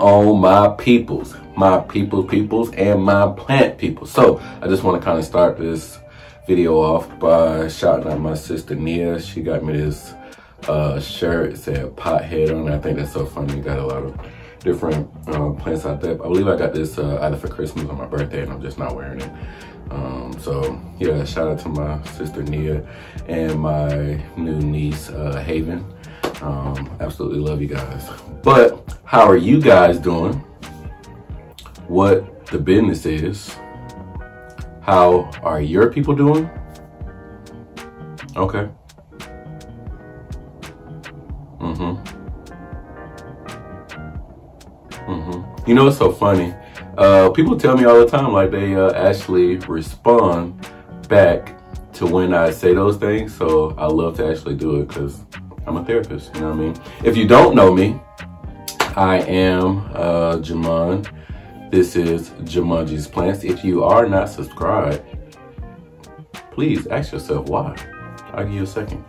on my peoples, my people peoples and my plant people. So I just want to kind of start this video off by shouting out my sister Nia. She got me this uh, shirt, it said pothead on it. I think that's so funny. Got a lot of different um, plants out there. I believe I got this uh, either for Christmas or my birthday and I'm just not wearing it. Um, so yeah, shout out to my sister Nia and my new niece uh, Haven. Um, absolutely love you guys. But how are you guys doing? What the business is? How are your people doing? Okay. Mm-hmm. Mm-hmm. You know, it's so funny. Uh, people tell me all the time, like they uh, actually respond back to when I say those things. So I love to actually do it because I'm a therapist, you know what I mean? If you don't know me, I am uh, Jamon. This is Jumanji's Plants. If you are not subscribed, please ask yourself why. I'll give you a second.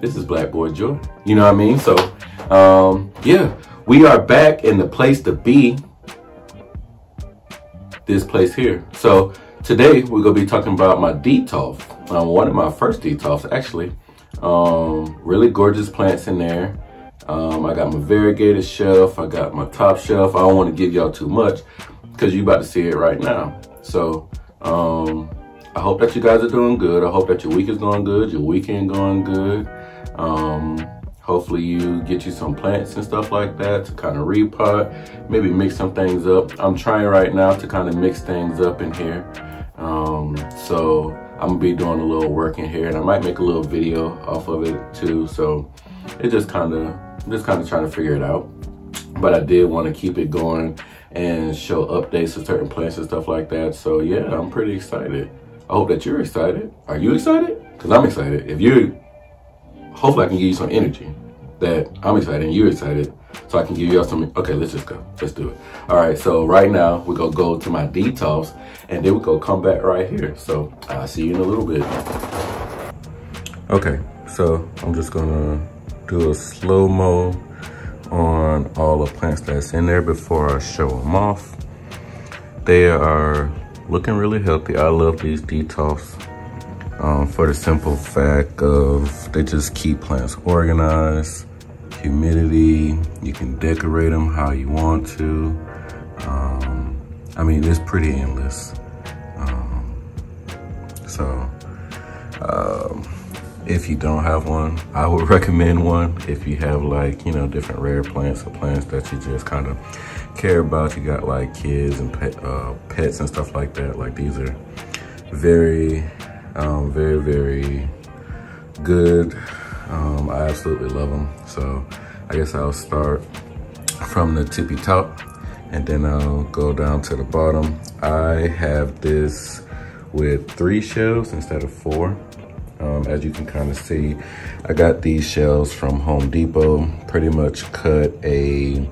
This is Black Boy Joy. You know what I mean? So, um, yeah, we are back in the place to be. This place here. So today we're gonna be talking about my Detolf. Um, one of my first Detolfs actually. Um, really gorgeous plants in there. Um, I got my variegated shelf. I got my top shelf. I don't want to give y'all too much because you about to see it right now. So um, I hope that you guys are doing good. I hope that your week is going good, your weekend going good. Um, hopefully you get you some plants and stuff like that to kind of repot, maybe mix some things up. I'm trying right now to kind of mix things up in here. Um, so I'm gonna be doing a little work in here and I might make a little video off of it too. So it just kind of, just kind of trying to figure it out. But I did want to keep it going and show updates of certain plants and stuff like that. So yeah, I'm pretty excited. I hope that you're excited. Are you excited? Because I'm excited. If you hopefully I can give you some energy that I'm excited and you're excited so I can give you all some, okay, let's just go, let's do it. All right, so right now we're gonna go to my Detolf and then we're gonna come back right here. So I'll see you in a little bit. Okay, so I'm just gonna do a slow-mo on all the plants that's in there before I show them off. They are looking really healthy. I love these Detolfs um, for the simple fact of they just keep plants organized, humidity, you can decorate them how you want to. Um, I mean, it's pretty endless. Um, so, um, if you don't have one, I would recommend one. If you have like, you know, different rare plants or plants that you just kind of care about, you got like kids and pet, uh, pets and stuff like that. Like these are very um, very, very good. Um, I absolutely love them. So I guess I'll start from the tippy top and then I'll go down to the bottom. I have this with three shells instead of four. Um, as you can kind of see, I got these shells from Home Depot, pretty much cut a,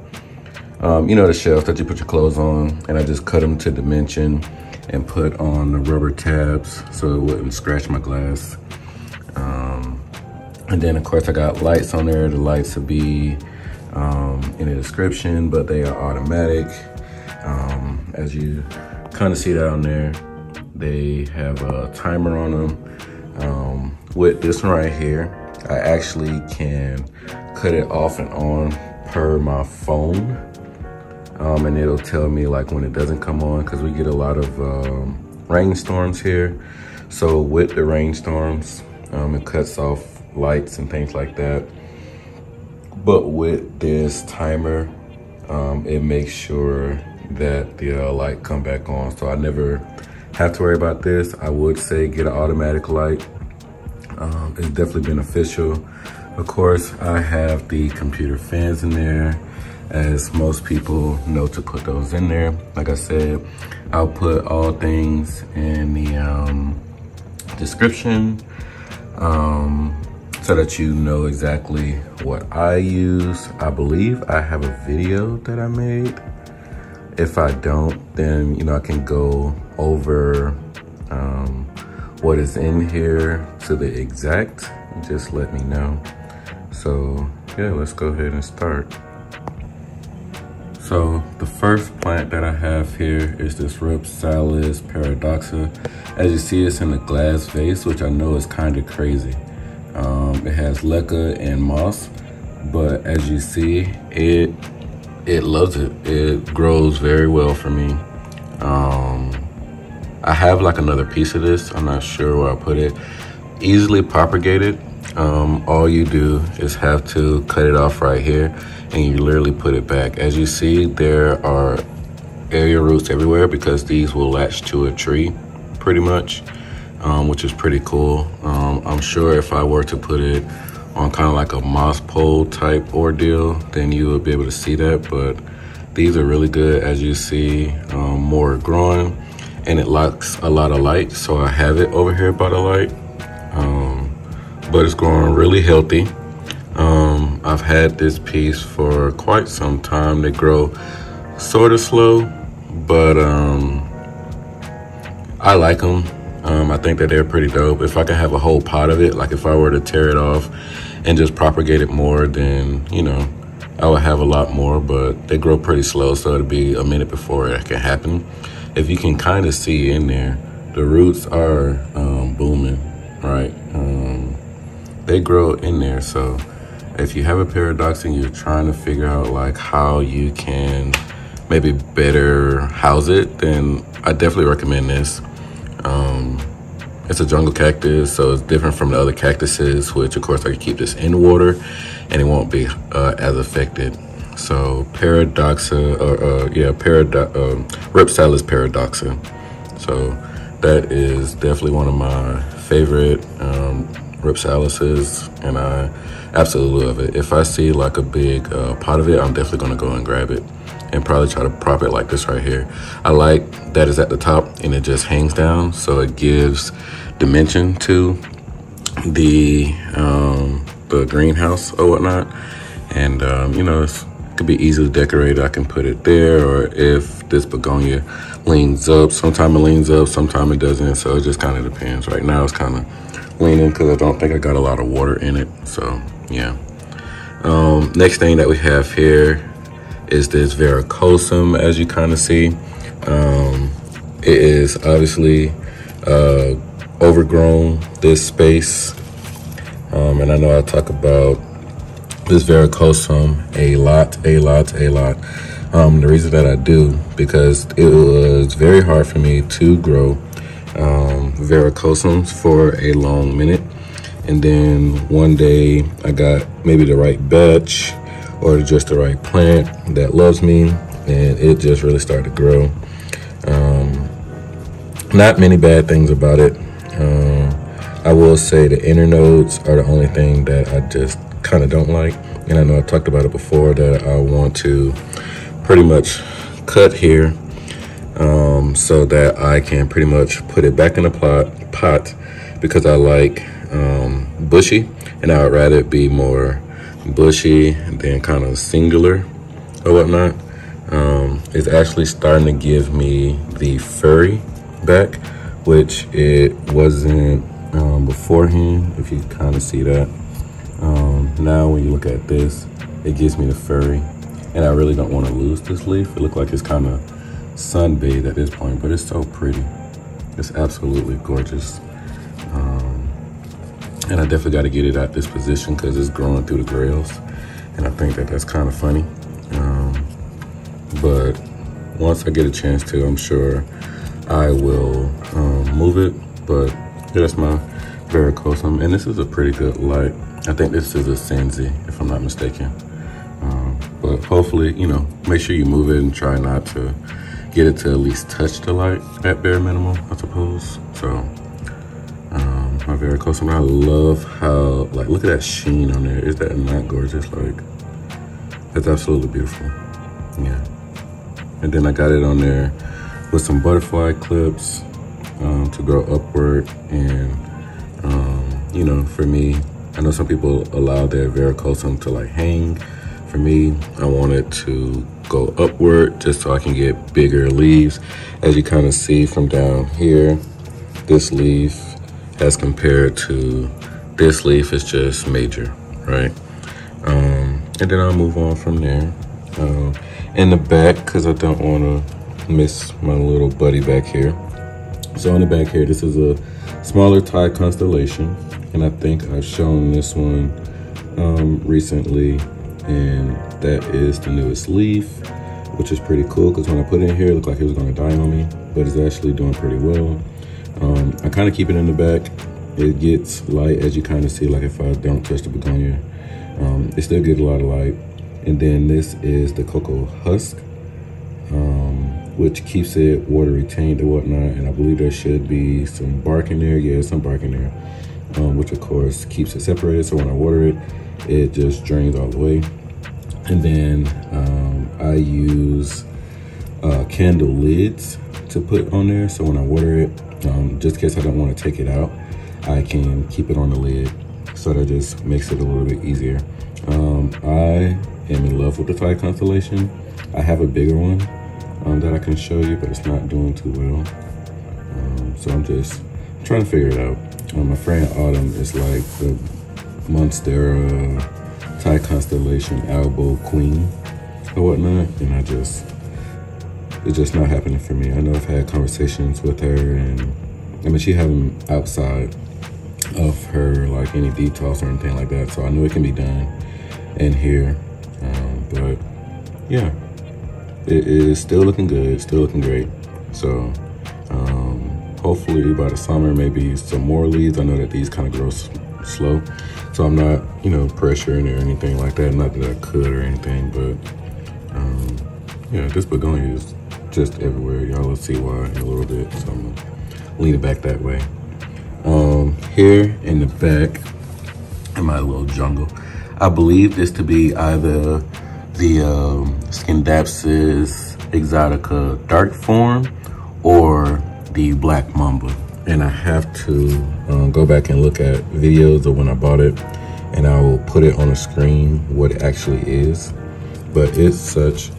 um, you know, the shelves that you put your clothes on, and I just cut them to dimension and put on the rubber tabs so it wouldn't scratch my glass. Um, and then of course I got lights on there. The lights will be um, in the description, but they are automatic. Um, as you kind of see down there, they have a timer on them. Um, with this one right here, I actually can cut it off and on per my phone um, and it'll tell me like when it doesn't come on because we get a lot of um, rainstorms here. So with the rainstorms, um, it cuts off lights and things like that. But with this timer, um, it makes sure that the uh, light come back on. So I never have to worry about this. I would say get an automatic light. Um, it's definitely beneficial. Of course, I have the computer fans in there as most people know to put those in there. Like I said, I'll put all things in the um, description um, so that you know exactly what I use. I believe I have a video that I made. If I don't, then, you know, I can go over um, what is in here to the exact. Just let me know. So yeah, let's go ahead and start. So the first plant that I have here is this Rhipsalis paradoxa. As you see, it's in a glass vase, which I know is kind of crazy. Um, it has leca and moss, but as you see, it it loves it. It grows very well for me. Um, I have like another piece of this. I'm not sure where I put it. Easily propagated. Um, all you do is have to cut it off right here and you literally put it back. As you see, there are aerial roots everywhere because these will latch to a tree pretty much, um, which is pretty cool. Um, I'm sure if I were to put it on kind of like a moss pole type ordeal, then you would be able to see that. But these are really good as you see um, more growing and it locks a lot of light. So I have it over here by the light, um, but it's growing really healthy. Um, I've had this piece for quite some time. They grow sort of slow, but um, I like them. Um, I think that they're pretty dope. If I could have a whole pot of it, like if I were to tear it off and just propagate it more, then, you know, I would have a lot more, but they grow pretty slow, so it'll be a minute before it can happen. If you can kind of see in there, the roots are um, booming, right? Um, they grow in there, so if you have a paradox and you're trying to figure out like how you can maybe better house it, then I definitely recommend this. Um, it's a jungle cactus, so it's different from the other cactuses, which of course I keep this in water and it won't be uh, as affected. So paradoxa, or uh, yeah, paradox, um, Rhipsalis paradoxa. So that is definitely one of my favorite um, Rhipsalises, and I absolutely love it. If I see like a big uh, pot of it, I'm definitely gonna go and grab it and probably try to prop it like this right here. I like that is at the top and it just hangs down, so it gives dimension to the um, the greenhouse or whatnot. And um, you know, it could be easily decorated. I can put it there, or if this begonia leans up, sometime it leans up, sometime it doesn't. So it just kind of depends. Right now, it's kind of leaning because I don't think I got a lot of water in it. So yeah. Um, next thing that we have here is this verrucosum, as you kind of see. Um, it is obviously uh, overgrown this space. Um, and I know I talk about this verrucosum a lot, a lot, a lot. Um, the reason that I do, because it was very hard for me to grow um, verrucosums for a long minute. And then one day I got maybe the right batch or just the right plant that loves me and it just really started to grow. Um, not many bad things about it. Um, I will say the internodes are the only thing that I just kind of don't like. And I know I talked about it before that I want to pretty much cut here um, so that I can pretty much put it back in the pot, pot because I like um, bushy and I would rather it be more bushy then kind of singular or whatnot. Um, it's actually starting to give me the furry back, which it wasn't um, beforehand, if you kind of see that. Um, now when you look at this, it gives me the furry. And I really don't want to lose this leaf. It looks like it's kind of sunbathed at this point, but it's so pretty. It's absolutely gorgeous. And I definitely got to get it out this position because it's growing through the grails. And I think that that's kind of funny. Um, but once I get a chance to, I'm sure I will um, move it. But that's my verrucosum. And this is a pretty good light. I think this is a Sansi, if I'm not mistaken. Um, but hopefully, you know, make sure you move it and try not to get it to at least touch the light at bare minimum, I suppose. So, my verrucosum, I love how, like, look at that sheen on there. Is that not gorgeous? Like, that's absolutely beautiful. Yeah. And then I got it on there with some butterfly clips um, to grow upward. And, um, you know, for me, I know some people allow their verrucosum to like hang. For me, I want it to go upward just so I can get bigger leaves. As you kind of see from down here, this leaf as compared to this leaf is just major, right? Um, and then I'll move on from there. Um, in the back, because I don't want to miss my little buddy back here. So on the back here, this is a smaller Thai constellation, and I think I've shown this one um, recently, and that is the newest leaf, which is pretty cool because when I put it in here, it looked like it was going to die on me, but it's actually doing pretty well. Um, I kind of keep it in the back. It gets light as you kind of see, like if I don't touch the begonia. Um, it still gets a lot of light. And then this is the cocoa husk, um, which keeps it water retained and whatnot. And I believe there should be some bark in there. Yeah, some bark in there, um, which of course keeps it separated. So when I water it, it just drains all the way. And then um, I use uh, candle lids to put on there. So when I water it, um, just in case I don't want to take it out, I can keep it on the lid. So that just makes it a little bit easier. Um, I am in love with the Thai constellation. I have a bigger one um, that I can show you, but it's not doing too well. Um, so I'm just trying to figure it out. Um, my friend Autumn is like the Monstera Thai constellation elbow queen or whatnot, and I just it's just not happening for me. I know I've had conversations with her, and I mean she have them outside of her like any details or anything like that, so I know it can be done in here um, but yeah, it is still looking good, still looking great. So um, hopefully by the summer, maybe some more leaves. I know that these kind of grow slow. So I'm not, you know, pressuring or anything like that. Not that I could or anything, but um, yeah, this begonia is just everywhere. Y'all will see why in a little bit. So I'm gonna lean it back that way. Um, here in the back, in my little jungle, I believe this to be either the um, Scindapsus exotica dark form or the black mamba. And I have to um, go back and look at videos of when I bought it and I will put it on the screen what it actually is. But it's such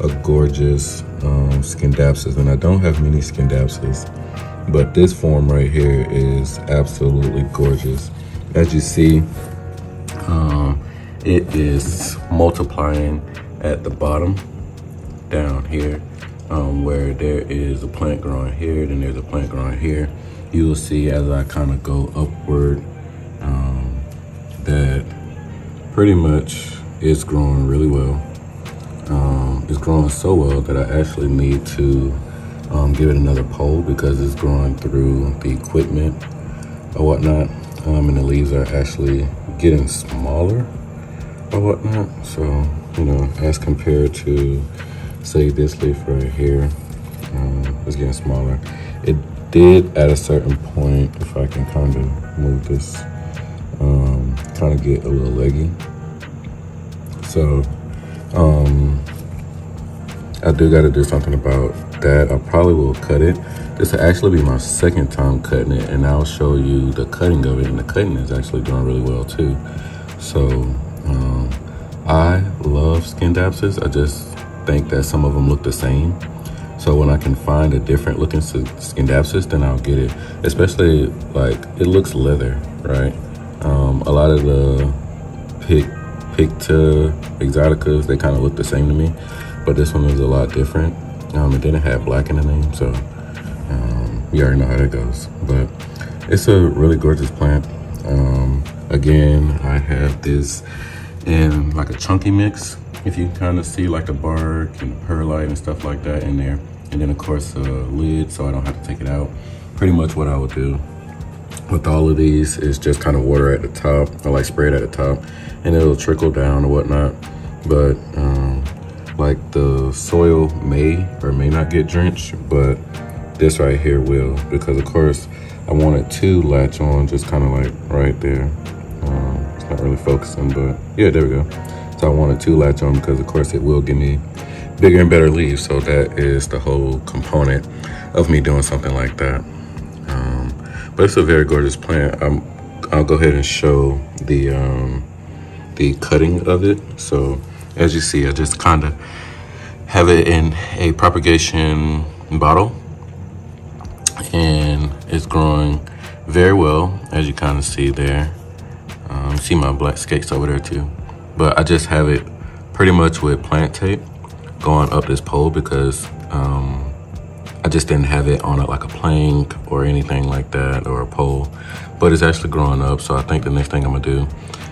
a gorgeous um, Scindapsus and I don't have many skin Scindapsus, but this form right here is absolutely gorgeous. As you see, um, it is multiplying at the bottom down here um, where there is a plant growing here, then there's a plant growing here. You will see as I kind of go upward um, that pretty much it's growing really well. Um, it's growing so well that I actually need to um, give it another pole because it's growing through the equipment or whatnot. Um, and the leaves are actually getting smaller or whatnot. So, you know, as compared to say this leaf right here, um, it's getting smaller. It did at a certain point, if I can kind of move this, um, kind of get a little leggy. So, um, I do got to do something about that. I probably will cut it. This will actually be my second time cutting it, and I'll show you the cutting of it. And the cutting is actually doing really well too. So um, I love Scindapsus. I just think that some of them look the same. So when I can find a different looking Scindapsus, then I'll get it. Especially like it looks leather, right? Um, a lot of the pick Picta exoticas, they kind of look the same to me, but this one is a lot different. Um, it didn't have black in the name, so um, you already know how that goes. But it's a really gorgeous plant. Um, again, I have this in like a chunky mix. If you kind of see like the bark and the perlite and stuff like that in there. And then of course a lid so I don't have to take it out. Pretty much what I would do with all of these is just kind of water at the top. I like spray it at the top and it'll trickle down or whatnot. But um, like the soil may or may not get drenched, but this right here will because of course I want it to latch on just kind of like right there. Um, it's not really focusing, but yeah, there we go. So I wanted to latch on because of course it will give me bigger and better leaves. So that is the whole component of me doing something like that. Um, but it's a very gorgeous plant. i will go ahead and show the um, the cutting of it. So as you see, I just kind of have it in a propagation bottle and it's growing very well as you kind of see there. Um, see my black skates over there too. but I just have it pretty much with plant tape going up this pole because um, I just didn't have it on like a plank or anything like that or a pole, but it's actually growing up. So I think the next thing I'm gonna do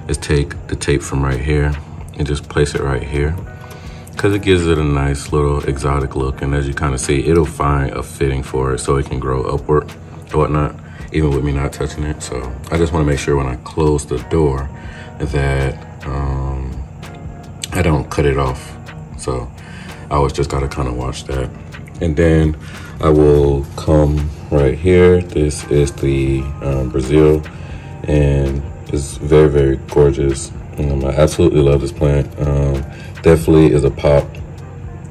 is take the tape from right here and just place it right here because it gives it a nice little exotic look. And as you kind of see, it'll find a fitting for it so it can grow upward or whatnot, even with me not touching it. So I just wanna make sure when I close the door that um, I don't cut it off. So I always just gotta kind of watch that. And then I will come right here. This is the um, Brazil and it's very, very gorgeous. Um, I absolutely love this plant. Um, definitely is a pop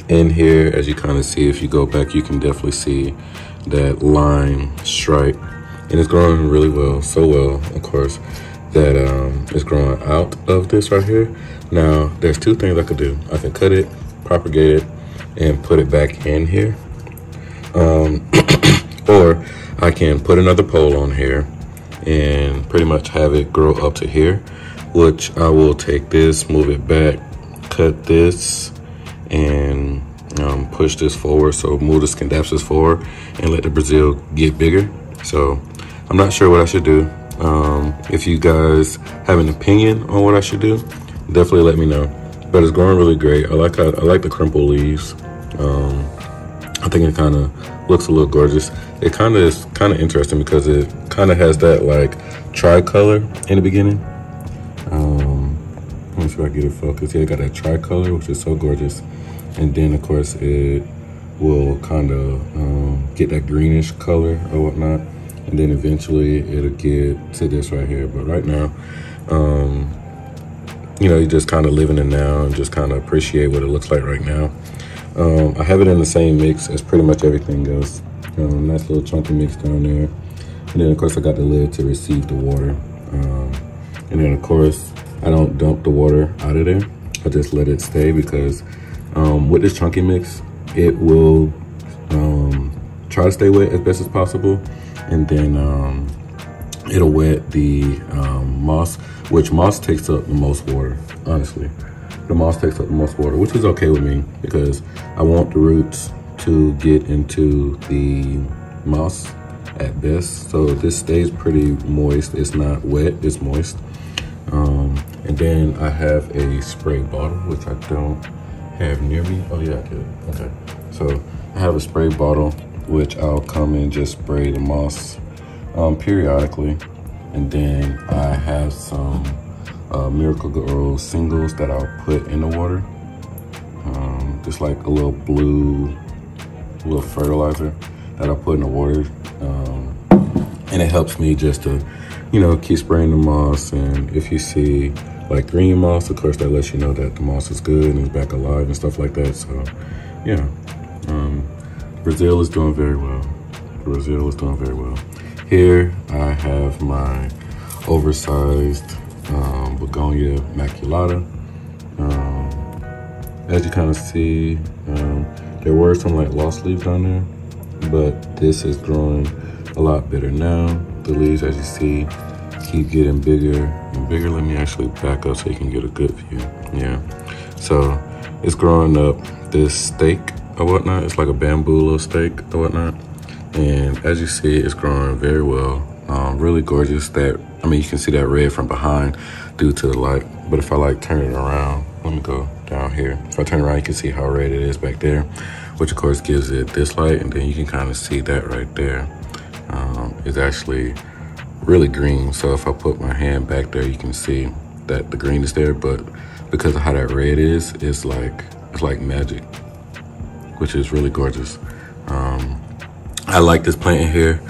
in here. As you kind of see, if you go back, you can definitely see that line stripe and it's growing really well, so well, of course, that um, it's growing out of this right here. Now, there's two things I could do. I can cut it, propagate it, and put it back in here. Um, or I can put another pole on here and pretty much have it grow up to here, which I will take this, move it back, cut this, and um, push this forward. So move the scindapsus forward and let the Brazil get bigger. So I'm not sure what I should do. Um, if you guys have an opinion on what I should do, definitely let me know. But it's growing really great. I like I like the crimple leaves. Um, I think it kind of looks a little gorgeous. It kind of is kind of interesting because it kind of has that like tricolor in the beginning. Um, let me see if I get it focused. Yeah, it got that tricolor, which is so gorgeous. And then of course it will kind of um, get that greenish color or whatnot. And then eventually it'll get to this right here. But right now, um, you know, you're just kind of living in now and just kind of appreciate what it looks like right now. Um, I have it in the same mix as pretty much everything else. Um, nice little chunky mix down there. And then of course I got the lid to receive the water. Um, and then of course, I don't dump the water out of there. I just let it stay because um, with this chunky mix, it will um, try to stay wet as best as possible. And then um, it'll wet the moss, which moss takes up the most water, honestly the moss takes up the most water, which is okay with me because I want the roots to get into the moss at best. So this stays pretty moist. It's not wet, it's moist. Um, and then I have a spray bottle, which I don't have near me. Oh yeah, I do. Okay. So I have a spray bottle, which I'll come and just spray the moss um, periodically. And then I have some uh, Miracle-Gro singles that I'll put in the water. Um, just like a little blue, little fertilizer that I put in the water. Um, and it helps me just to, you know, keep spraying the moss. And if you see like green moss, of course, that lets you know that the moss is good and is back alive and stuff like that. So, yeah, um, Brazil is doing very well. Brazil is doing very well. Here I have my oversized um, Begonia maculata. Um, as you kind of see, um, there were some like lost leaves down there, but this is growing a lot better now. The leaves, as you see, keep getting bigger and bigger. Let me actually back up so you can get a good view. Yeah. So it's growing up this stake or whatnot. It's like a bamboo little stake or whatnot. And as you see, it's growing very well. Um, really gorgeous. That I mean, you can see that red from behind due to the light. But if I like turn it around, let me go down here. If I turn around, you can see how red it is back there, which of course gives it this light. And then you can kind of see that right there. Um, it's actually really green. So if I put my hand back there, you can see that the green is there. But because of how that red is, it's like it's like magic, which is really gorgeous. Um, I like this plant in here.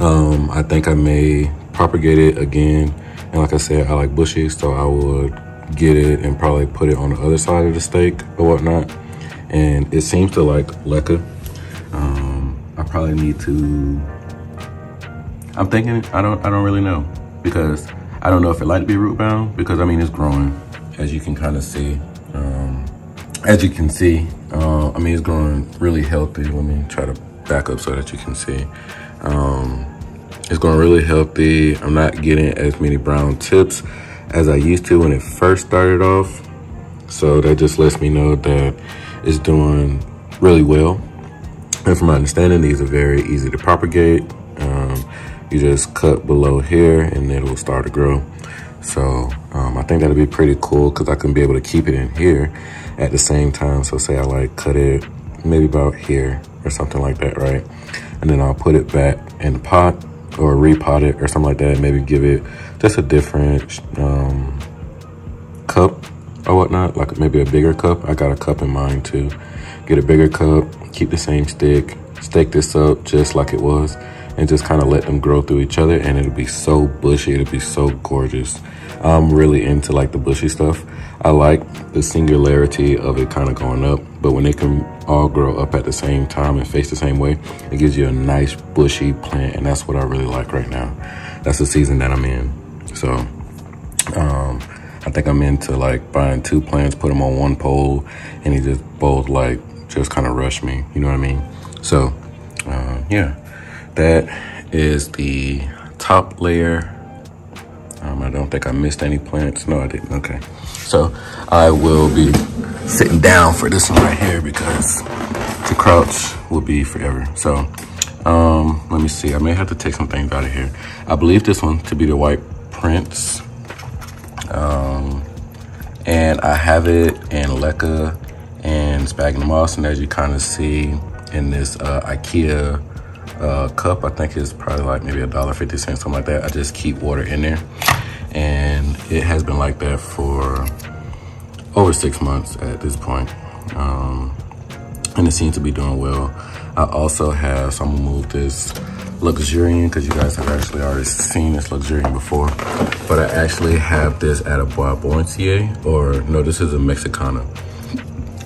Um, I think I may propagate it again. And like I said, I like bushy, so I would get it and probably put it on the other side of the stake or whatnot. And it seems to like leca. Um, I probably need to, I'm thinking, I don't, I don't really know because I don't know if it like to be root bound because I mean, it's growing as you can kind of see. Um, as you can see, uh, I mean, it's growing really healthy. Let me try to back up so that you can see. Um, it's going really healthy. I'm not getting as many brown tips as I used to when it first started off. So that just lets me know that it's doing really well. And from my understanding, these are very easy to propagate. Um, you just cut below here and it will start to grow. So um, I think that'll be pretty cool because I can be able to keep it in here at the same time. So say I like cut it maybe about here or something like that, right? And then I'll put it back in the pot or repot it or something like that. Maybe give it just a different um, cup or whatnot, like maybe a bigger cup. I got a cup in mind too. Get a bigger cup, keep the same stick, stake this up just like it was and just kind of let them grow through each other and it'll be so bushy it'll be so gorgeous i'm really into like the bushy stuff i like the singularity of it kind of going up but when they can all grow up at the same time and face the same way it gives you a nice bushy plant and that's what i really like right now that's the season that i'm in so um, i think i'm into like buying two plants put them on one pole and he just both like just kind of rush me you know what i mean so uh, yeah that is the top layer. Um, I don't think I missed any plants. No, I didn't. Okay. So I will be sitting down for this one right here because to crouch will be forever. So um, let me see. I may have to take some things out of here. I believe this one to be the White Prince. Um, and I have it in Leca and Sphagnum moss. And as you kind of see in this uh, Ikea uh, cup. I think it's probably like maybe a dollar fifty cents, something like that. I just keep water in there, and it has been like that for over six months at this point. Um, and it seems to be doing well. I also have, so I'm gonna move this luxurian because you guys have actually already seen this luxurian before, but I actually have this at a Bois or no, this is a Mexicana.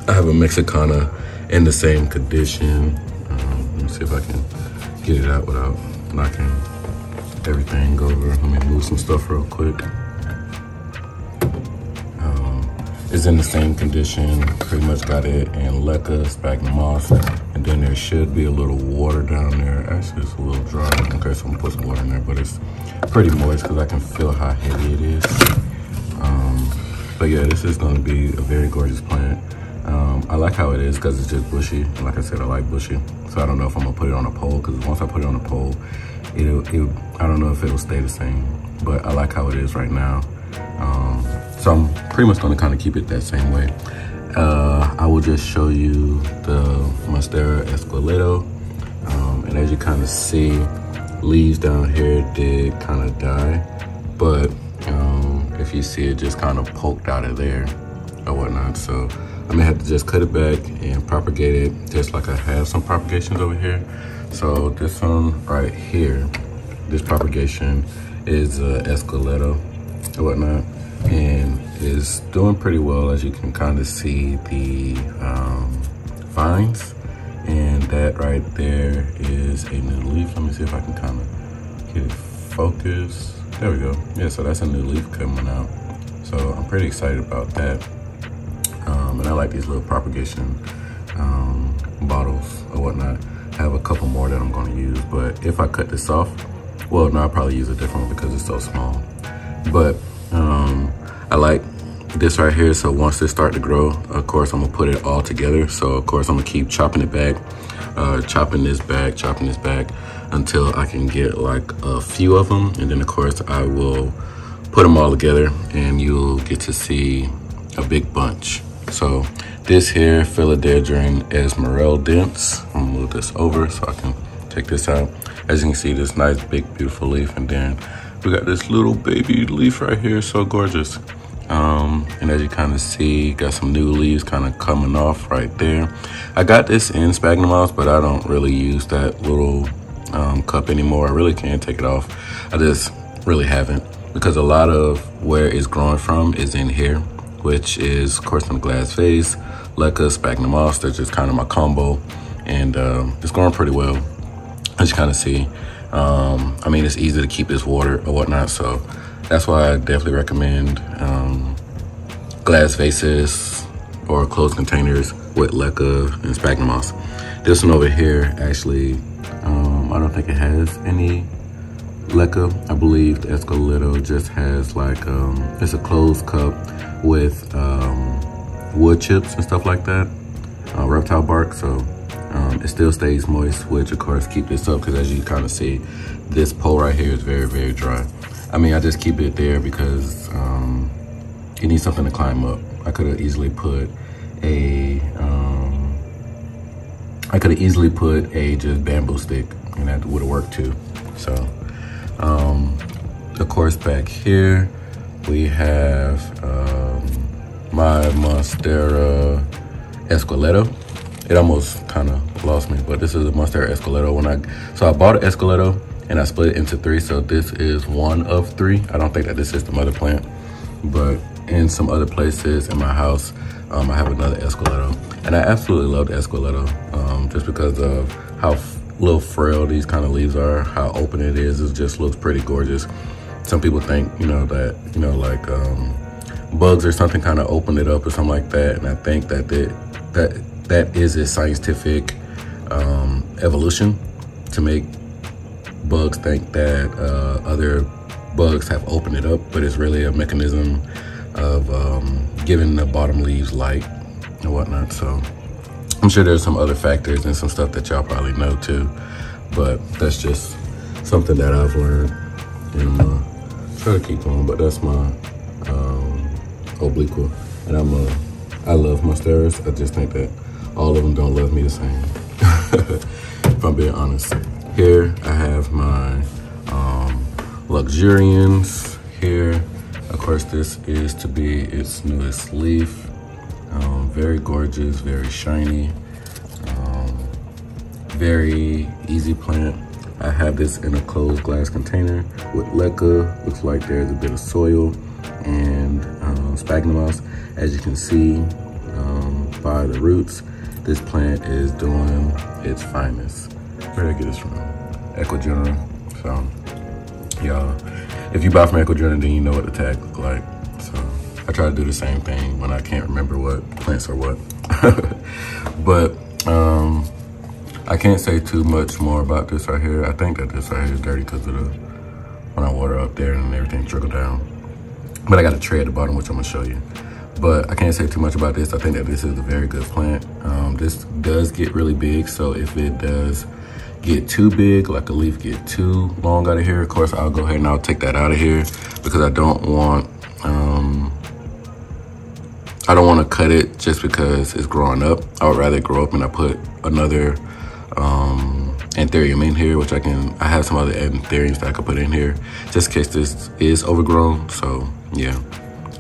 I have a Mexicana in the same condition. Um, let me see if I can get it out without knocking everything over. Let me move some stuff real quick. Um, it's in the same condition. Pretty much got it in leca, sphagnum moss, and then there should be a little water down there. Actually, it's a little dry. Okay, so I'm gonna put some water in there, but it's pretty moist because I can feel how heavy it is. Um, but yeah, this is gonna be a very gorgeous plant. Um, I like how it is because it's just bushy. Like I said, I like bushy. So I don't know if I'm gonna put it on a pole because once I put it on a pole, it'll, it, I don't know if it'll stay the same. But I like how it is right now. Um, so I'm pretty much gonna kind of keep it that same way. Uh, I will just show you the Monstera Esqueleto. Um, and as you kind of see, leaves down here did kind of die. But um, if you see it just kind of poked out of there or whatnot. So I may have to just cut it back and propagate it just like I have some propagations over here. So this one right here, this propagation is uh, Esqueleto or whatnot and is doing pretty well as you can kind of see the um, vines and that right there is a new leaf. Let me see if I can kind of get it focused. There we go. Yeah, so that's a new leaf coming out. So I'm pretty excited about that. And I like these little propagation um, bottles or whatnot. I have a couple more that I'm gonna use, but if I cut this off, well, no, I'll probably use a different one because it's so small. But um, I like this right here. So once this start to grow, of course, I'm gonna put it all together. So of course, I'm gonna keep chopping it back, uh, chopping this back, chopping this back until I can get like a few of them. And then of course, I will put them all together and you'll get to see a big bunch. So this here, Philodendron esmeraldens. I'm gonna move this over so I can take this out. As you can see, this nice, big, beautiful leaf. And then we got this little baby leaf right here, so gorgeous. Um, and as you kind of see, got some new leaves kind of coming off right there. I got this in sphagnum moss, but I don't really use that little um, cup anymore. I really can't take it off. I just really haven't because a lot of where it's growing from is in here which is, of course, the glass vase, Leca, Sphagnum Moss. That's just kind of my combo. And um, it's going pretty well, as you kind of see. Um, I mean, it's easy to keep this water or whatnot. So that's why I definitely recommend um, glass vases or closed containers with Leca and Sphagnum Moss. This one over here, actually, um, I don't think it has any Leca. I believe the Esqueleto just has like, um, it's a closed cup with um, wood chips and stuff like that, uh, reptile bark. So um, it still stays moist, which of course keep this up because as you kind of see, this pole right here is very, very dry. I mean, I just keep it there because um, it needs something to climb up. I could have easily put a, um, I could have easily put a just bamboo stick and that would have worked too. So, um, of course, back here, we have um, my Monstera Esqueleto. It almost kind of lost me, but this is a Monstera Esqueleto. When I So I bought an Esqueleto and I split it into three. So this is one of three. I don't think that this is the mother plant, but in some other places in my house, um, I have another Esqueleto. And I absolutely love the Esqueleto um, just because of how little frail these kind of leaves are, how open it is. It just looks pretty gorgeous. Some people think, you know, that, you know, like um, bugs or something kind of opened it up or something like that. And I think that that, that, that is a scientific um, evolution to make bugs think that uh, other bugs have opened it up, but it's really a mechanism of um, giving the bottom leaves light and whatnot. So I'm sure there's some other factors and some stuff that y'all probably know too, but that's just something that I've learned and uh, try to keep going. But that's my um, and I'm a, I love monsteras. I just think that all of them don't love me the same. if I'm being honest. Here I have my um, luxurians here. Of course, this is to be its newest leaf. Very gorgeous, very shiny, um, very easy plant. I have this in a closed glass container with leca. Looks like there's a bit of soil and um, sphagnum moss. As you can see um, by the roots, this plant is doing its finest. Where did I get this from? Ecuagenera. So, y'all, if you buy from Ecuagenera, then you know what the tag look like. I try to do the same thing when I can't remember what plants are what. but, um, I can't say too much more about this right here. I think that this right here is dirty because of the, when I water up there and everything trickle down. But I got a tray at the bottom, which I'm gonna show you. But I can't say too much about this. I think that this is a very good plant. Um, this does get really big, so if it does get too big, like a leaf get too long out of here, of course, I'll go ahead and I'll take that out of here because I don't want, I don't want to cut it just because it's growing up. I would rather grow up and I put another um, anthurium in here, which I can, I have some other anthuriums that I could put in here just in case this is overgrown. So yeah,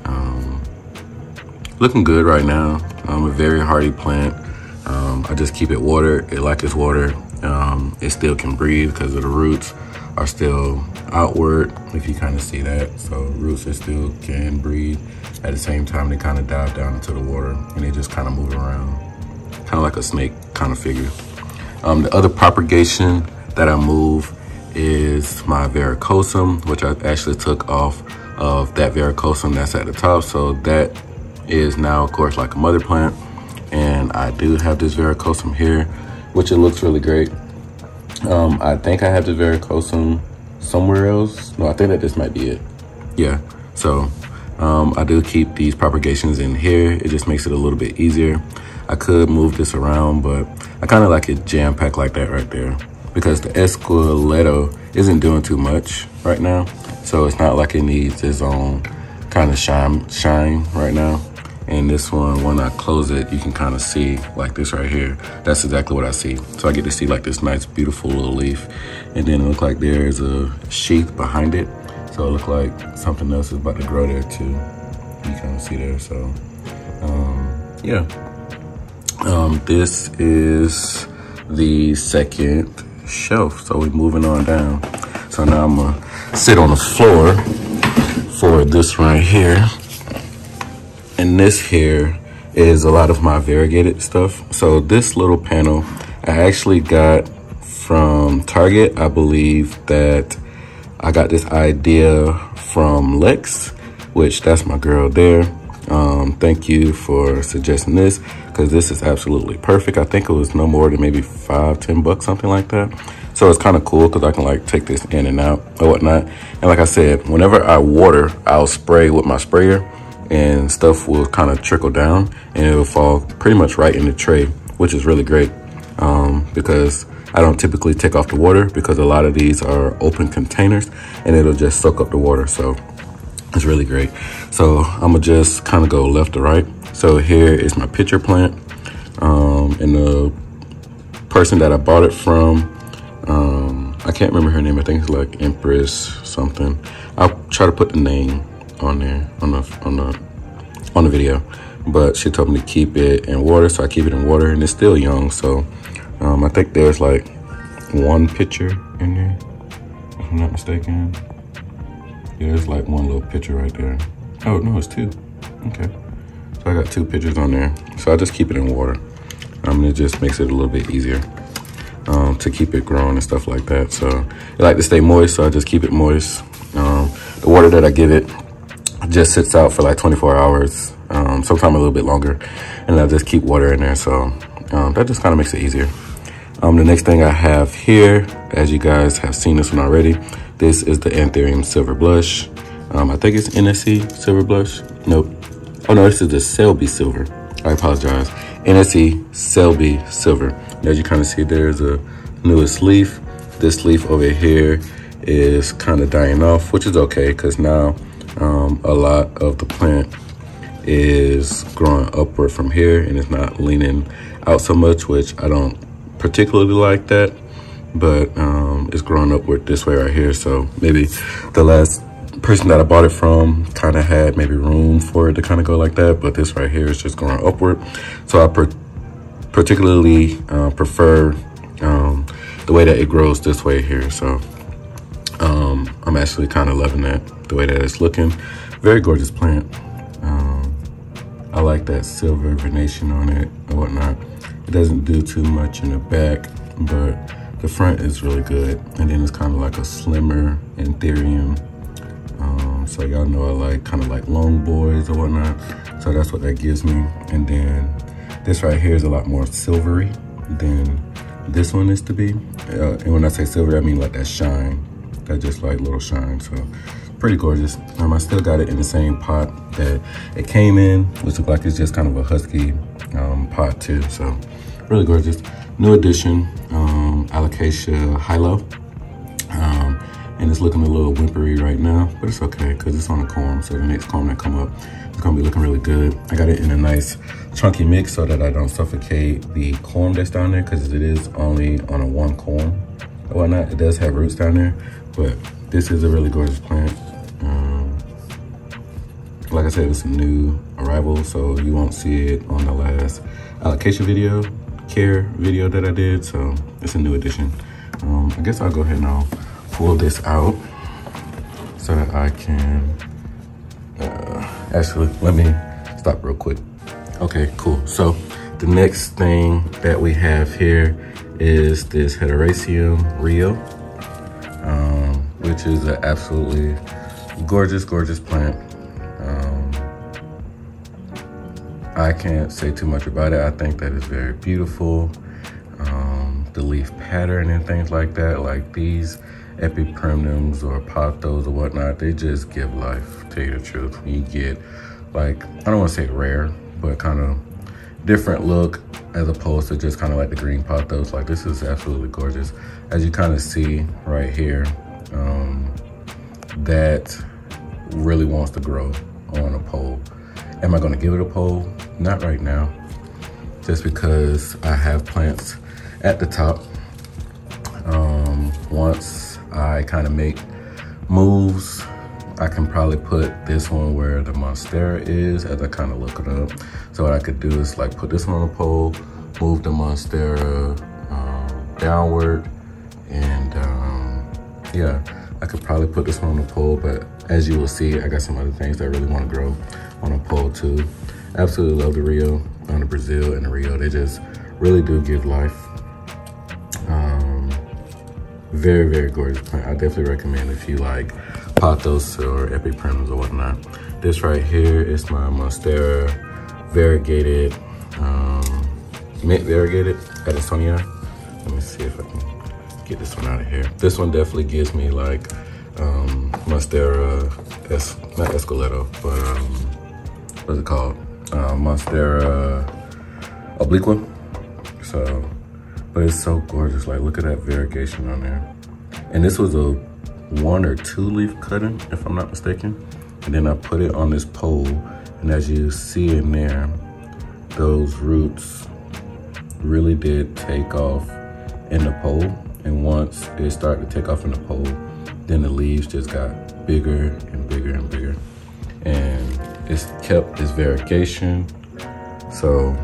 um, looking good right now. I'm a very hardy plant. Um, I just keep it watered. It like its water. Um, it still can breathe because of the roots are still outward, if you kind of see that. So roots are still can breathe. At the same time, they kind of dive down into the water and they just kind of move around. Kind of like a snake kind of figure. Um, the other propagation that I move is my verrucosum, which I actually took off of that verrucosum that's at the top. So that is now, of course, like a mother plant. And I do have this verrucosum here which it looks really great. Um, I think I have the verrucosum somewhere else. No, I think that this might be it. Yeah, so um, I do keep these propagations in here. It just makes it a little bit easier. I could move this around, but I kind of like it jam packed like that right there because the Esqueleto isn't doing too much right now. So it's not like it needs its own kind of shine, shine right now. And this one, when I close it, you can kind of see like this right here. That's exactly what I see. So I get to see like this nice, beautiful little leaf. And then it look like there's a sheath behind it. So it look like something else is about to grow there too. You kind of see there, so um, yeah. Um, this is the second shelf. So we're moving on down. So now I'm gonna sit on the floor for this right here. And this here is a lot of my variegated stuff. So this little panel I actually got from Target. I believe that I got this idea from Lex, which that's my girl there. Um, thank you for suggesting this because this is absolutely perfect. I think it was no more than maybe five, ten bucks, something like that. So it's kind of cool because I can like take this in and out or whatnot. And like I said, whenever I water, I'll spray with my sprayer and stuff will kind of trickle down and it will fall pretty much right in the tray, which is really great um, because I don't typically take off the water because a lot of these are open containers and it'll just soak up the water. So it's really great. So I'm gonna just kind of go left to right. So here is my pitcher plant. Um, and the person that I bought it from, um, I can't remember her name. I think it's like Empress something. I'll try to put the name on there on the on the on the video. But she told me to keep it in water, so I keep it in water, and it's still young. So um, I think there's like one picture in there, if I'm not mistaken. Yeah, there's like one little picture right there. Oh no, it's two. Okay. So I got two pictures on there. So I just keep it in water. Um, it just makes it a little bit easier um, to keep it growing and stuff like that. So I like to stay moist, so I just keep it moist. Um, the water that I give it just sits out for like 24 hours, um, sometime a little bit longer, and I just keep water in there. So um, that just kind of makes it easier. Um, the next thing I have here, as you guys have seen this one already, this is the Anthurium Silver Blush. Um, I think it's NSE Silver Blush. Nope. Oh no, this is the Selby Silver. I apologize. NSE Selby Silver. As you kind of see, there's a newest leaf. This leaf over here is kind of dying off, which is okay because now um, a lot of the plant is growing upward from here and it's not leaning out so much, which I don't particularly like that, but um, it's growing upward this way right here. So maybe the last person that I bought it from kind of had maybe room for it to kind of go like that, but this right here is just going upward. So I particularly uh, prefer um, the way that it grows this way here. So um, I'm actually kind of loving that, the way that it's looking. Very gorgeous plant. Um, I like that silver venation on it and whatnot. It doesn't do too much in the back, but the front is really good. And then it's kind of like a slimmer Anthurium. Um, so y'all know I like kind of like long boys or whatnot. So that's what that gives me. And then this right here is a lot more silvery than this one is to be. Uh, and when I say silver, I mean like that shine, that just like little shine. So pretty gorgeous. Um, I still got it in the same pot that it came in, which looks like it's just kind of a husky um, pot too. So really gorgeous. New addition, um, Alocasia Hilo. Um, and it's looking a little whimpery right now, but it's okay because it's on a corm. So the next corm that come up, it's gonna be looking really good. I got it in a nice chunky mix so that I don't suffocate the corm that's down there because it is only on a one corm Well, not. It does have roots down there, but this is a really gorgeous plant. Um, like I said, it's a new arrival, so you won't see it on the last allocation video, care video that I did. So it's a new addition. Um, I guess I'll go ahead and I'll pull this out so that I can, uh, actually, let me stop real quick. Okay, cool. So the next thing that we have here is this Hederaceum Rio, um, which is an absolutely gorgeous, gorgeous plant. I can't say too much about it. I think that is very beautiful. Um, the leaf pattern and things like that, like these epipremnums or pothos or whatnot, they just give life, tell you the truth. You get like, I don't want to say rare, but kind of different look as opposed to just kind of like the green pothos. Like this is absolutely gorgeous. As you kind of see right here, um, that really wants to grow on a pole. Am I gonna give it a pole? Not right now, just because I have plants at the top. Um, once I kind of make moves. I can probably put this one where the Monstera is as I kind of look it up. So what I could do is like put this one on a pole, move the Monstera um, downward, and um, yeah, I could probably put this one on a pole, but as you will see, I got some other things that I really want to grow on a pole too. Absolutely love the Rio, on the Brazil and the Rio. They just really do give life. Very, very gorgeous plant. I definitely recommend if you like pothos or epipremnums or whatnot. This right here is my Monstera variegated, um, mint variegated Adansonii. Let me see if I can get this one out of here. This one definitely gives me like um, Monstera, es, not Esqueleto, but um, what's it called? Uh, Monstera obliqua. So, but it's so gorgeous. Like, look at that variegation on there. And this was a one or two leaf cutting, if I'm not mistaken. And then I put it on this pole. And as you see in there, those roots really did take off in the pole. And once it started to take off in the pole, then the leaves just got bigger and bigger and bigger. It's kept its variegation. So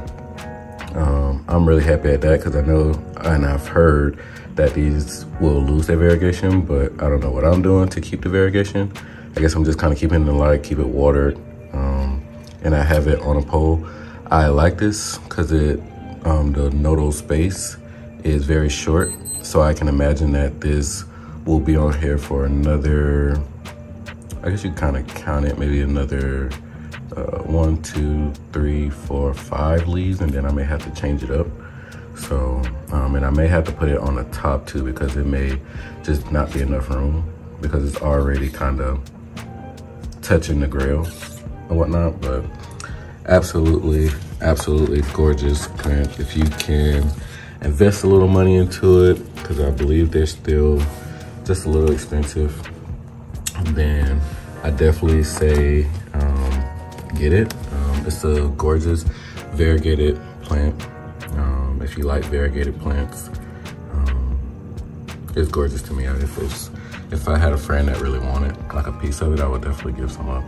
um, I'm really happy at that because I know and I've heard that these will lose their variegation, but I don't know what I'm doing to keep the variegation. I guess I'm just kind of keeping it the light, keep it watered, um, and I have it on a pole. I like this because it um, the nodal space is very short, so I can imagine that this will be on here for another, I guess you kind of count it, maybe another uh, one, two, three, four, five leaves, and then I may have to change it up. So, um, and I may have to put it on the top too because it may just not be enough room because it's already kind of touching the grill and whatnot, but absolutely, absolutely gorgeous plant. If you can invest a little money into it, because I believe they're still just a little expensive, then I definitely say get it. Um, it's a gorgeous variegated plant. Um, if you like variegated plants, um, it's gorgeous to me. If it's if I had a friend that really wanted like a piece of it, I would definitely give some up.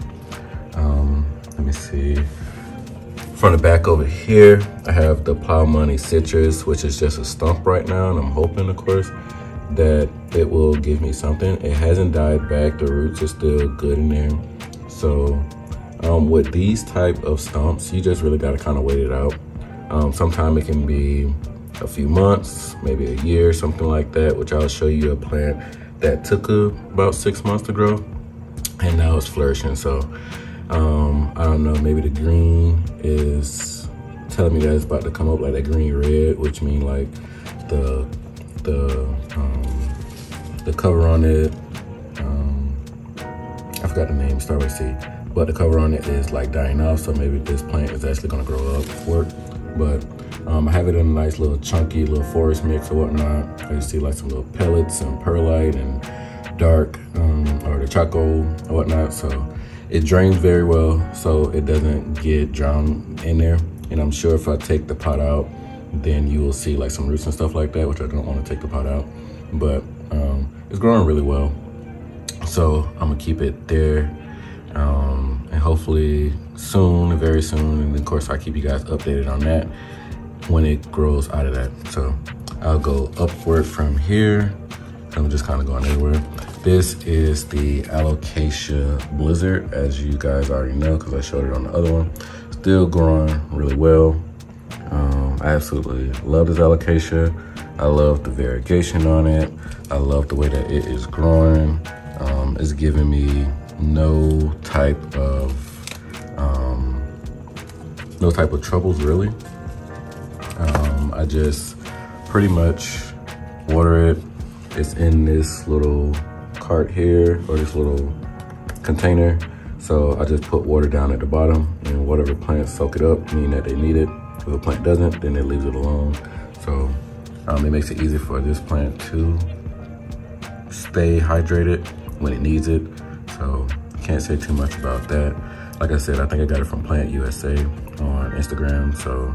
Um, let me see. From the back over here, I have the Plowmanii Citrus, which is just a stump right now, and I'm hoping, of course, that it will give me something. It hasn't died back. The roots are still good in there. So um, with these type of stumps, you just really got to kind of wait it out. Um, Sometimes it can be a few months, maybe a year, something like that, which I'll show you a plant that took a, about six months to grow and now it's flourishing. So um, I don't know, maybe the green is telling me that it's about to come up like that green red, which means like the the um, the cover on it. Um, I forgot the name, start with but the cover on it is like dying off. So maybe this plant is actually gonna grow up, work. But um, I have it in a nice little chunky little forest mix or whatnot. I see like some little pellets and perlite and dark um, or the charcoal or whatnot. So it drains very well so it doesn't get drowned in there. And I'm sure if I take the pot out, then you will see like some roots and stuff like that, which I don't want to take the pot out. But um, it's growing really well. So I'm gonna keep it there. Um, and hopefully soon, very soon. And of course I'll keep you guys updated on that when it grows out of that. So I'll go upward from here. I'm just kind of going everywhere. This is the Alocasia Blizzard, as you guys already know, because I showed it on the other one. Still growing really well. Um, I absolutely love this Alocasia. I love the variegation on it. I love the way that it is growing. Um, it's giving me no type of um, no type of troubles really. Um, I just pretty much water it. It's in this little cart here or this little container. So I just put water down at the bottom and whatever plants soak it up, meaning that they need it. If a plant doesn't, then it leaves it alone. So um, it makes it easy for this plant to stay hydrated when it needs it. So can't say too much about that. Like I said, I think I got it from Plant USA on Instagram. So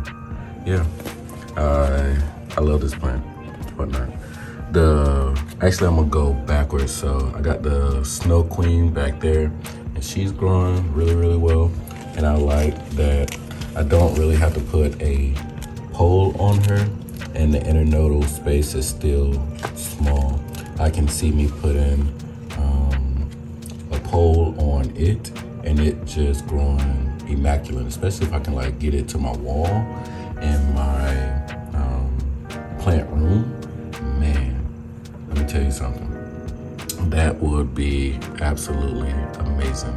yeah, I, I love this plant, whatnot. The, actually I'm gonna go backwards. So I got the Snow Queen back there and she's growing really, really well. And I like that I don't really have to put a pole on her and the internodal space is still small. I can see me putting pole on it and it just growing immaculate, especially if I can like get it to my wall in my um, plant room. Man, let me tell you something. That would be absolutely amazing.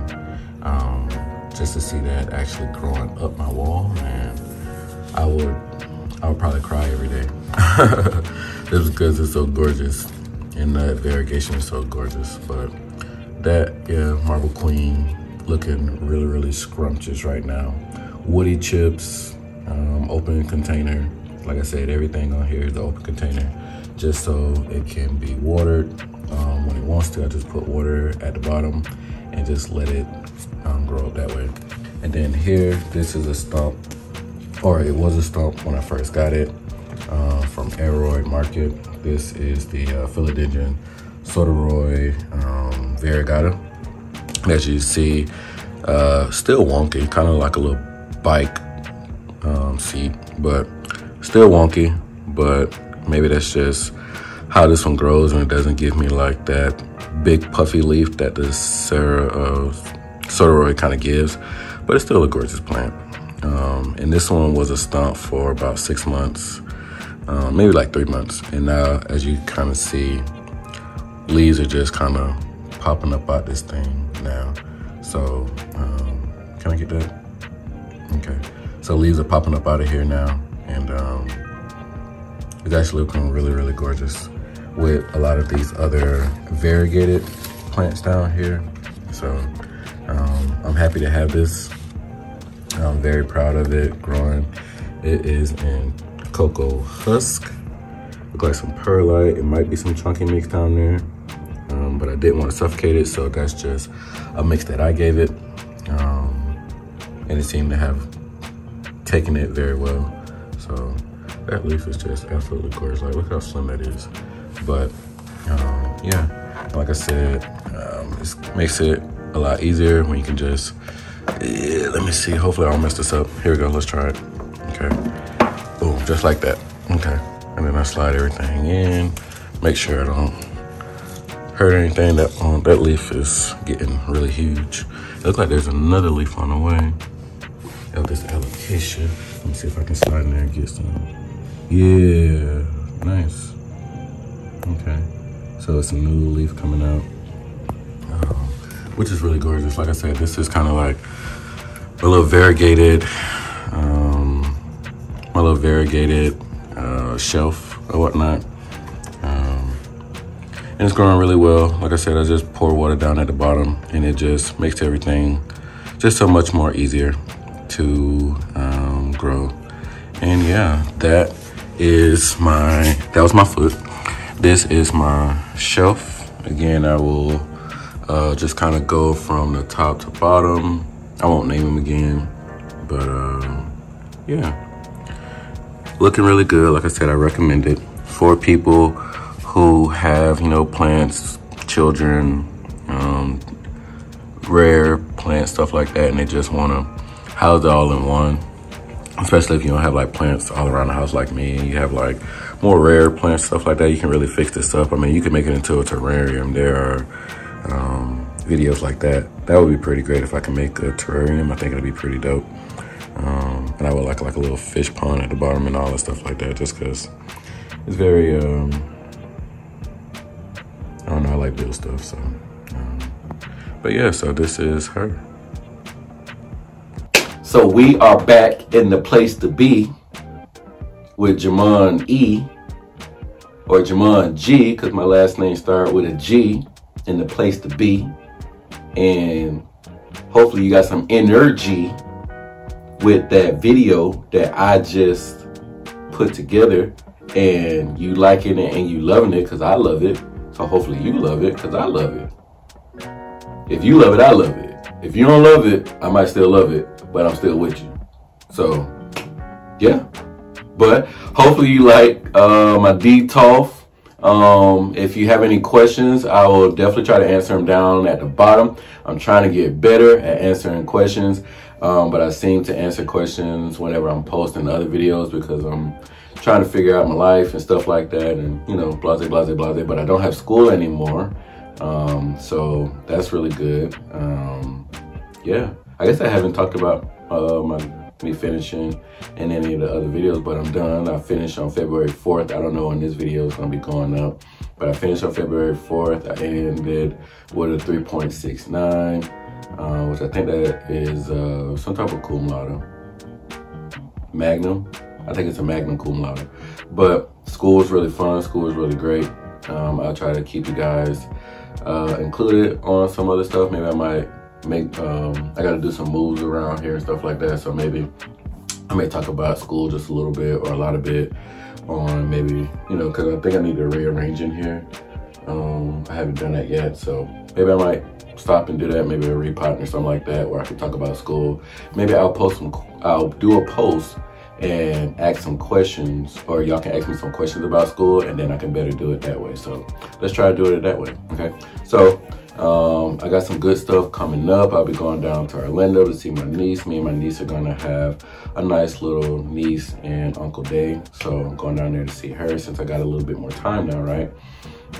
Um, just to see that actually growing up my wall, man, I would, I would probably cry every day. just because it's so gorgeous and that variegation is so gorgeous. But that, yeah, Marble Queen, looking really, really scrumptious right now. Woody chips, um, open container. Like I said, everything on here is the open container just so it can be watered um, when it wants to. I just put water at the bottom and just let it um, grow up that way. And then here, this is a stump, or it was a stump when I first got it uh, from Aroid Market. This is the uh, Philodendron Sodiroi um, variegata. As you see, uh, still wonky, kind of like a little bike um, seat, but still wonky, but maybe that's just how this one grows and it doesn't give me like that big puffy leaf that the Sarah uh, kind of gives, but it's still a gorgeous plant. Um, and this one was a stump for about six months, um, maybe like three months. And now, as you kind of see, leaves are just kind of popping up out this thing now. So, um, can I get that? Okay. So leaves are popping up out of here now. And um, it's actually looking really, really gorgeous with a lot of these other variegated plants down here. So um, I'm happy to have this. I'm very proud of it growing. It is in cocoa husk. Look like some perlite. It might be some chunky mix down there. Um, but I didn't want to suffocate it, so that's just a mix that I gave it. Um, and it seemed to have taken it very well. So that leaf is just absolutely gorgeous. Like, look how slim that is. But um, yeah, like I said, um, it makes it a lot easier when you can just, yeah, let me see, hopefully I don't mess this up. Here we go, let's try it. Okay, boom, just like that. Okay, and then I slide everything in, make sure I don't hurt anything. That um, that leaf is getting really huge. It looks like there's another leaf on the way of this alocasia. Let me see if I can slide in there and get some. Yeah, nice. Okay, so it's a new leaf coming out, um, which is really gorgeous. Like I said, this is kind of like a little variegated, um, little variegated uh, shelf or whatnot. And it's growing really well. Like I said, I just pour water down at the bottom and it just makes everything just so much more easier to um, grow. And yeah, that is my, that was my foot. This is my shelf. Again, I will uh, just kind of go from the top to bottom. I won't name them again, but uh, yeah. Looking really good. Like I said, I recommend it for people who have, you know, plants, children, um, rare plants, stuff like that, and they just want to house it all in one especially if you don't have like plants all around the house like me and you have like more rare plants, stuff like that, you can really fix this up. I mean, you can make it into a terrarium. There are um, videos like that. That would be pretty great if I can make a terrarium. I think it'd be pretty dope. Um, and I would like like a little fish pond at the bottom and all that stuff like that just because it's very, um, I don't know, I like build stuff, so. Um, but yeah, so this is her. So we are back in the place to be with Jamon E or Jamon G because my last name started with a G in the place to be. And hopefully you got some energy with that video that I just put together and you liking it and you loving it because I love it. So hopefully you love it because I love it. If you love it, I love it. If you don't love it, I might still love it but I'm still with you. So, yeah. But hopefully you like uh, my Detolf. Um, if you have any questions, I will definitely try to answer them down at the bottom. I'm trying to get better at answering questions, um, but I seem to answer questions whenever I'm posting other videos because I'm trying to figure out my life and stuff like that and, you know, blase, blase, blase, but I don't have school anymore. Um, so that's really good. Um, yeah. I guess I haven't talked about uh, my me finishing in any of the other videos, but I'm done. I finished on February 4th. I don't know when this video is gonna be going up, but I finished on February 4th. I ended with a 3.69, uh, which I think that is uh, some type of cum laude. Magnum. I think it's a Magnum cum laude. But school is really fun. School is really great. Um, I'll try to keep you guys uh, included on some other stuff. Maybe I might make, um, I gotta do some moves around here and stuff like that. So maybe I may talk about school just a little bit or a lot of bit on maybe, you know, cause I think I need to rearrange in here. Um, I haven't done that yet. So maybe I might stop and do that. Maybe a repot or something like that where I can talk about school. Maybe I'll post some, I'll do a post and ask some questions or y'all can ask me some questions about school and then I can better do it that way. So let's try to do it that way, okay? So um, I got some good stuff coming up. I'll be going down to Orlando to see my niece. Me and my niece are gonna have a nice little niece and Uncle Day. So I'm going down there to see her since I got a little bit more time now, right?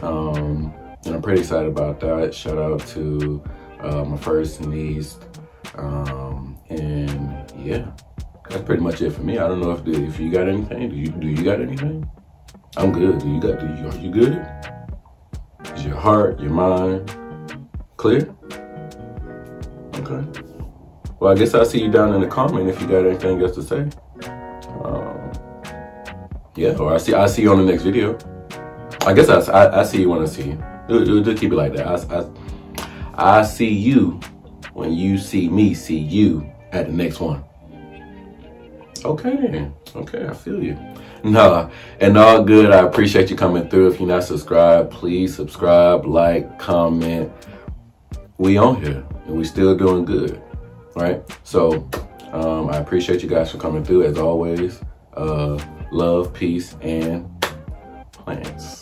Um, and I'm pretty excited about that. Shout out to uh, my first niece. Um, and yeah, that's pretty much it for me. I don't know if the, if you got anything. Do you do you got anything? I'm good. Do you got? Do you are you good? Is your heart, your mind clear? Okay. Well, I guess I'll see you down in the comment if you got anything else to say. Um, yeah, or I see I see you on the next video. I guess I, I, I see you when I see you. Do, do, do keep it like that. I, I, I see you when you see me see you at the next one. Okay then. Okay, I feel you. Nah, and all good. I appreciate you coming through. If you're not subscribed, please subscribe, like, comment. We on here and we still doing good, right? So um, I appreciate you guys for coming through as always. Uh, love, peace, and plants.